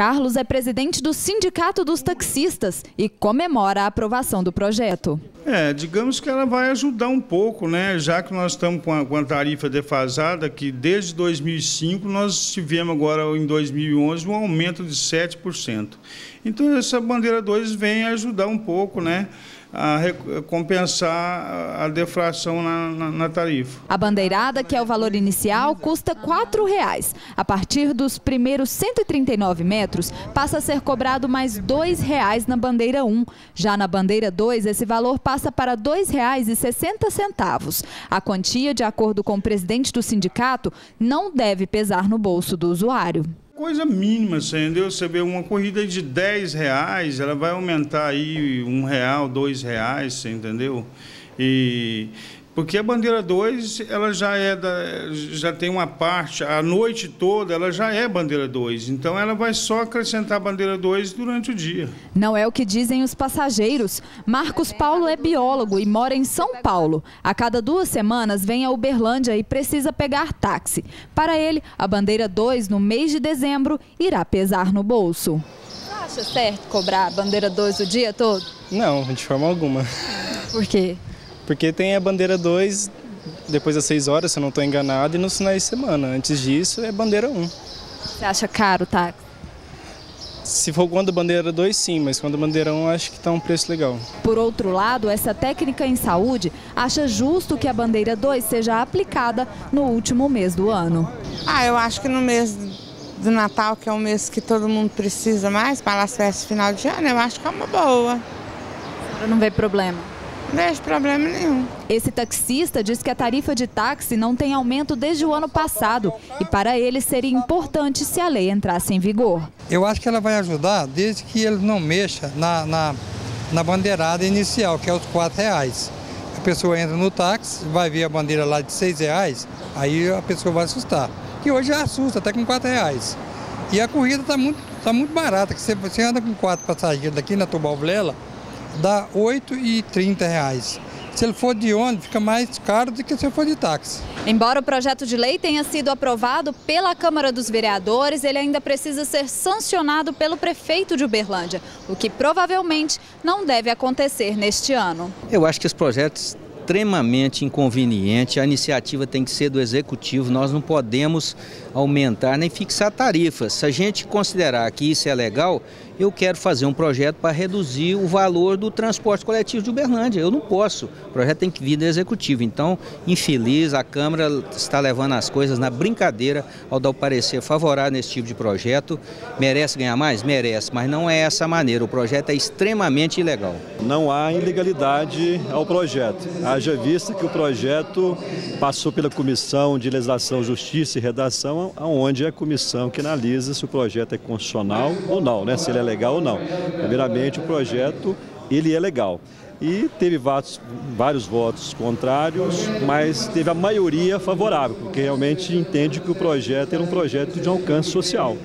Carlos é presidente do Sindicato dos Taxistas e comemora a aprovação do projeto. É, digamos que ela vai ajudar um pouco, né? Já que nós estamos com a, com a tarifa defasada, que desde 2005 nós tivemos agora em 2011 um aumento de 7%. Então essa bandeira 2 vem ajudar um pouco, né? A compensar a deflação na, na, na, tarifa. A bandeirada, que é o valor inicial, custa R$ 4,00. A partir dos primeiros 139 metros, passa a ser cobrado mais R$ 2,00 na bandeira 1. Já na bandeira 2, esse valor passa para R$ 2,60. A quantia, de acordo com o presidente do sindicato, não deve pesar no bolso do usuário coisa mínima, entendeu? Você vê uma corrida de 10 reais, ela vai aumentar aí um real, dois reais, entendeu? E porque a bandeira 2, ela já é da, já tem uma parte, a noite toda ela já é bandeira 2. Então ela vai só acrescentar a bandeira 2 durante o dia. Não é o que dizem os passageiros. Marcos Paulo é biólogo e mora em São Paulo. A cada duas semanas vem a Uberlândia e precisa pegar táxi. Para ele, a bandeira 2 no mês de dezembro irá pesar no bolso. Você acha certo cobrar a bandeira 2 o dia todo? Não, de forma alguma. Por quê? Porque tem a bandeira 2 depois das 6 horas, se eu não estou enganado, e nos finais de semana. Antes disso é bandeira 1. Você acha caro o táxi? Se for quando a bandeira 2, sim, mas quando a bandeira 1, acho que está um preço legal. Por outro lado, essa técnica em saúde acha justo que a bandeira 2 seja aplicada no último mês do ano. Ah, eu acho que no mês do Natal, que é um mês que todo mundo precisa mais, para as festas final de ano, eu acho que é uma boa. Não vê problema? Não vejo problema nenhum. Esse taxista diz que a tarifa de táxi não tem aumento desde o ano passado e para ele seria importante se a lei entrasse em vigor. Eu acho que ela vai ajudar desde que ele não mexa na, na, na bandeirada inicial, que é os R$ reais. A pessoa entra no táxi, vai ver a bandeira lá de R$ reais, aí a pessoa vai assustar. E hoje já assusta, até com R$ reais. E a corrida está muito, tá muito barata, que você, você anda com quatro passageiros daqui na Tubalvlela, dá R$ 8,30. Se ele for de ônibus, fica mais caro do que se for de táxi. Embora o projeto de lei tenha sido aprovado pela Câmara dos Vereadores, ele ainda precisa ser sancionado pelo prefeito de Uberlândia, o que provavelmente não deve acontecer neste ano. Eu acho que os projetos extremamente inconveniente. A iniciativa tem que ser do executivo. Nós não podemos aumentar nem fixar tarifas. Se a gente considerar que isso é legal, eu quero fazer um projeto para reduzir o valor do transporte coletivo de Uberlândia. Eu não posso. O projeto tem que vir do executivo. Então, infeliz, a Câmara está levando as coisas na brincadeira ao dar o parecer favorável nesse tipo de projeto. Merece ganhar mais? Merece, mas não é essa a maneira. O projeto é extremamente ilegal. Não há ilegalidade ao projeto. Haja vista que o projeto passou pela Comissão de Legislação, Justiça e Redação, onde é a comissão que analisa se o projeto é constitucional ou não, né? se ele é legal ou não. Primeiramente, o projeto ele é legal. E teve vários, vários votos contrários, mas teve a maioria favorável, porque realmente entende que o projeto era um projeto de alcance social.